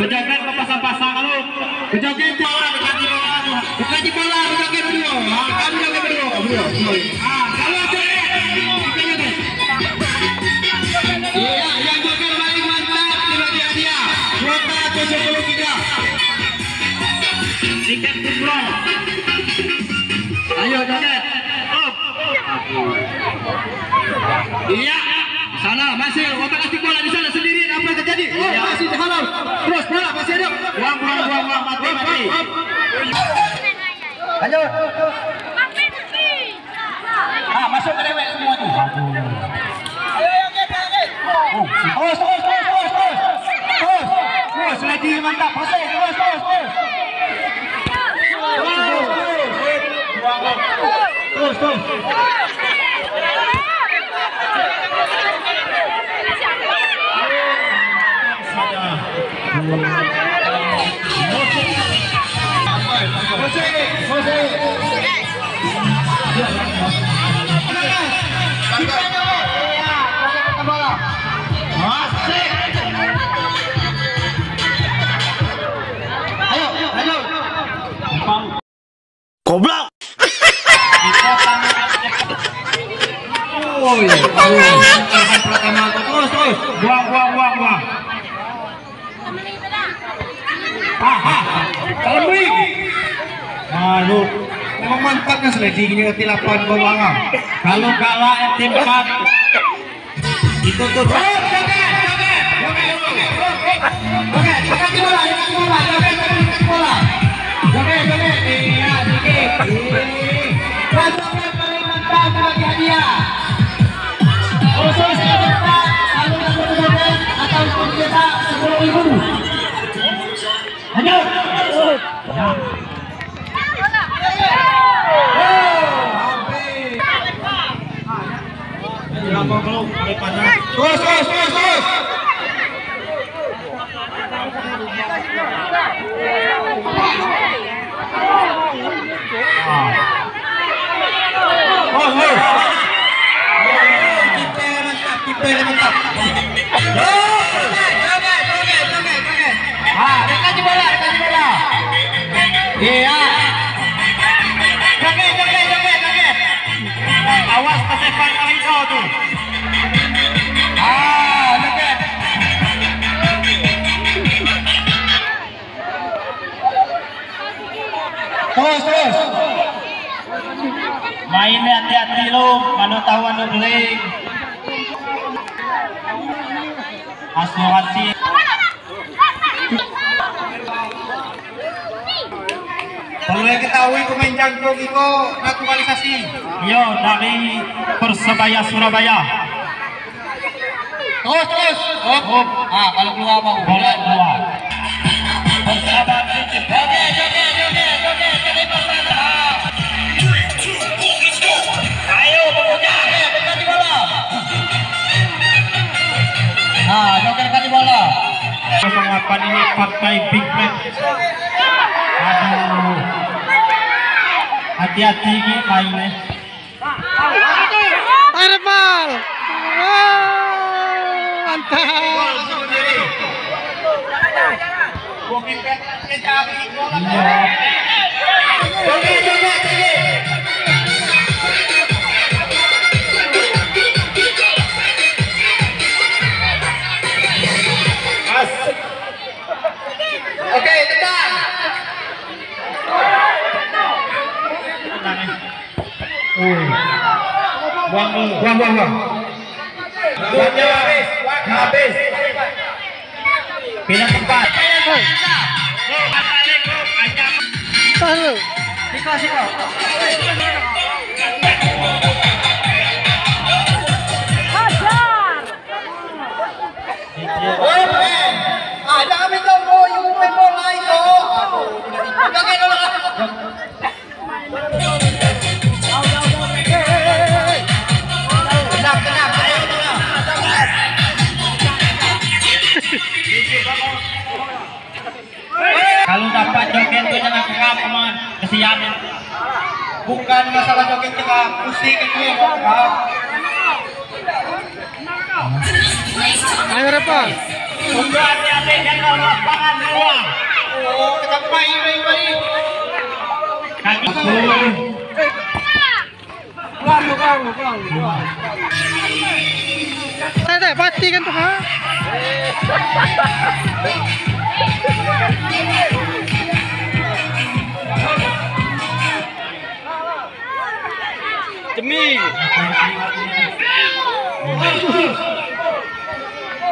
Kejoget ke pasang-pasang kalau kejoget bola berganti bola. Berganti bola berjoget berdua. Ah, kami joget berdua. Ah, kalau joget. Iya, yang joget paling mantap dibagi hadiah. Kuota 73. Tiket umroh. Ayo joget. Up. Iya. Sana masih otak atik bola di sana sendiri apa yang terjadi? Oh, masih dihalau. Terus bola masih ada. Buang buang buang buang mati mati. Ayo. Ah, masuk ke dewek semua tu. Oh, terus terus terus terus terus. Terus. Terus lagi mantap. Masuk terus terus terus. Terus terus. Goblok. Oh, iya. pertama terus terus. Buang buang buang buang. Ah, ah. Kambing. Aduh. Memang mantapnya seledingnya tilapan bawangan. Kalau kalah tim 4 itu tuh. Joget, joget bola, joget bola, joget bola. Joget, joget. Iya, dikit. Dan Terus, terus, terus, terus. Ah, dekat bola. Iya. Joget, joget, joget, joget. Awas kesepak kali kau tu. Ah, joget. Terus, terus. Mainnya hati-hati lo, mana tahu anu beling. Asuransi. Perlu ketahui pemain jangkung itu naturalisasi. Yo dari Persebaya Surabaya. Terus terus. Hop hop. Ah kalau keluar mau. Boleh keluar. Persahabat joget joget joget dari Persebaya. Ayo pemuda, bola. Nah, joget ganti bola. 08 ini partai Big Man. Aduh. Hati-hati ini mainnya. Arpal. Mantap. Iya. Joget, Buang buang buang. Buang buang buang. Habis, habis. Pindah tempat. Baru. Siko, siko. Hajar. Oh, kerap, teman. Kesian. Bukan masalah joget kerap, pusing itu yang kerap. Ayo Arpal. Tunggu hati-hati jangan lapangan dua. Oh, sampai baik-baik. Kaki Tete, pasti kan tuh, ha?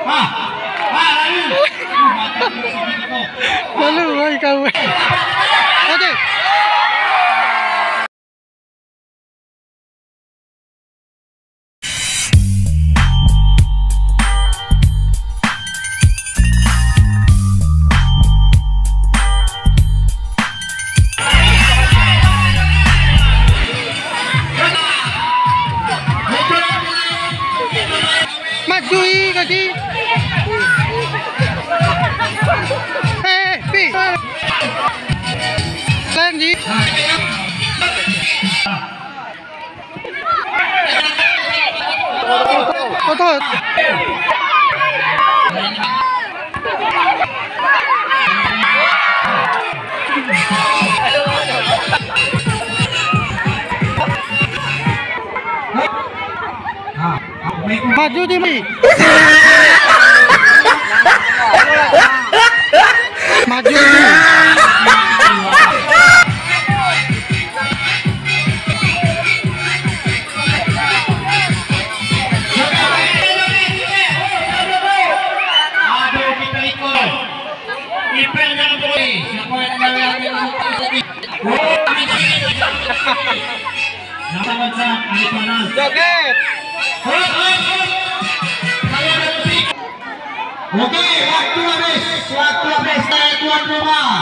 Ah, ah, lalu. Lalu, Mas doido aqui. É, filho. Oh, oh, oh. Macam Ali Panas. Joget. Oke, waktu habis. Waktu habis. Saya tuan rumah.